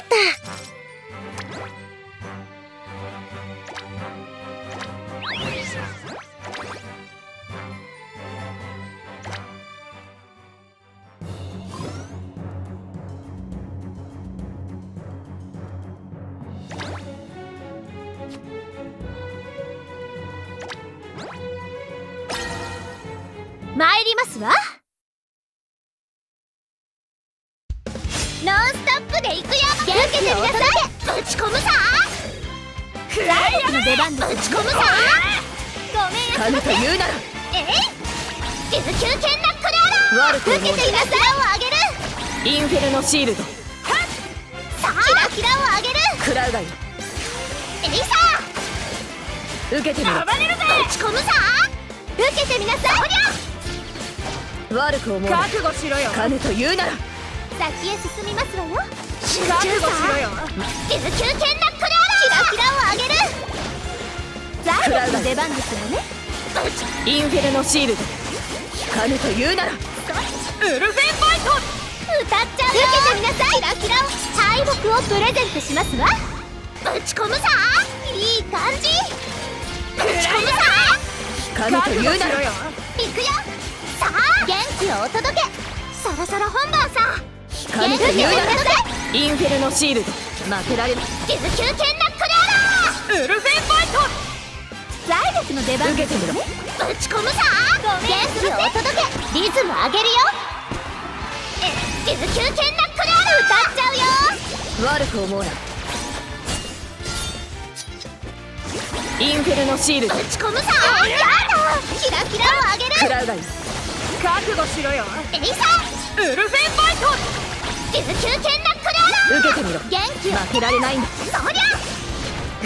ますわよ。集覚悟しろよ。琉球剣ナックルアキラキラをあげる。食らうがいい出番ですわね。インフェルノシールド。金と言うなら。ウルフェンバイト！歌っちゃうよ受けてみなさい。キラキラ。を敗北をプレゼントしますわ。ぶち込むさ！いい感じ。ぶち込むさ！金と言うなら。行くよ。さあ。元気をお届け。そろそろ本番さ金と言うなインフェルノシールド。負けられる。琉球剣ナックルアロウルフェンバイト。ー財力の出番。受けてみろ。ぶち込むさ。元気をお届け。リズム上げるよ。え琉球剣ナックルアロー。歌っちゃうよ。悪く思うな。インフェルノシールド。ぶち込むさ。やだ。キラキラをあげる。食らうがいい。覚悟しろよ。えいさウルフェンバイト琉球剣ナックルアロ受けて。みろ元気を負けられないんだ。そりゃ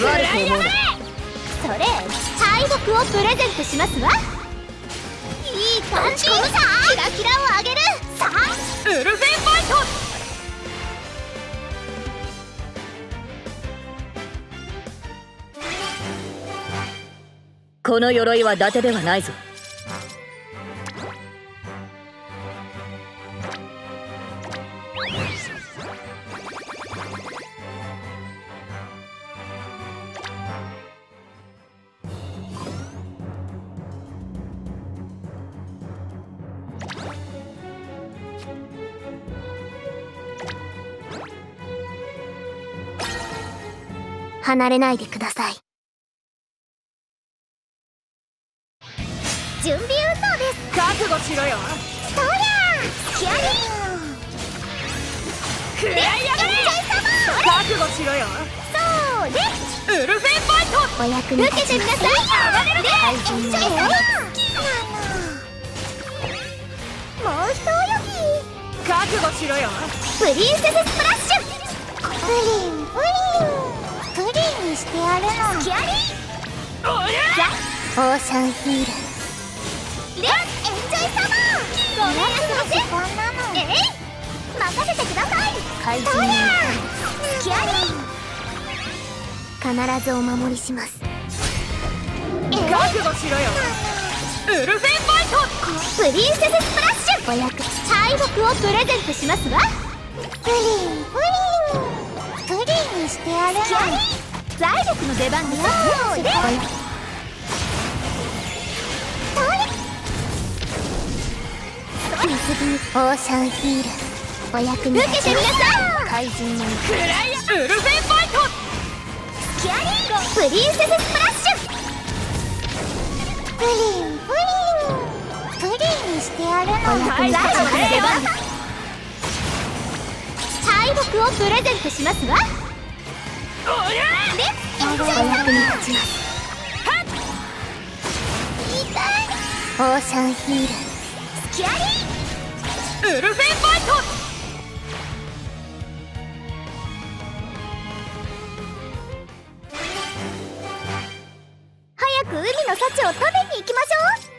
悪く思うなそれ敗北をプレゼントしますわ。いい感じ。さキラキラをあげる。さあウルフェンバイト。この鎧は伊達ではないぞ。離れないでください。準備運動です。覚悟しろよ。そりゃスキャリー食らいやがれ覚悟しろよそうでウルフェンバイトお役に立ちなさいで怪人の好きなのもう一泳ぎ覚悟しろよプリンセススプラッシュプリンプリンプリンにしてやるの。スキャリーおり。オーシャンヒール。レッエンジョイサマーごめんなさい時間なの。えい任せてください。怪人のスキャリー必ずお守りします。覚悟しろよ。ウルフェンバイト。プリンセススプラッシュ。お役。敗北をプレゼントしますわ。プリンプリン。プリンにしてやるの財力の出番ですそうで水着オーシャンヒールお役に立受けてみなさい怪人の食らいやウルフェンバイトキャリープリンセススプラッシュ。プリンプリンプリンにしてやるのお役に立ちの出番敗北をプレゼントしますわオーシャンヒールスキャリーウルフェンバイト早く海の幸を食べに行きましょう